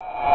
I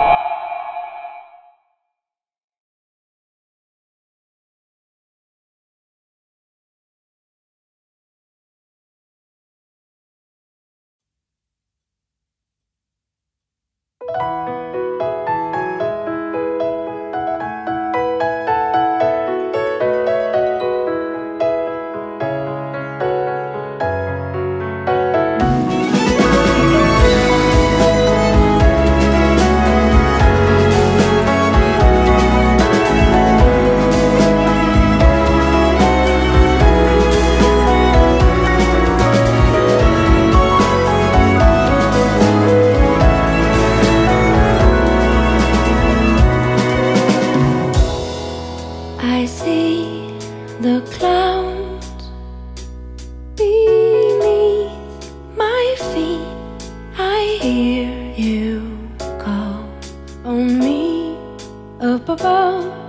Hear you call on me up above.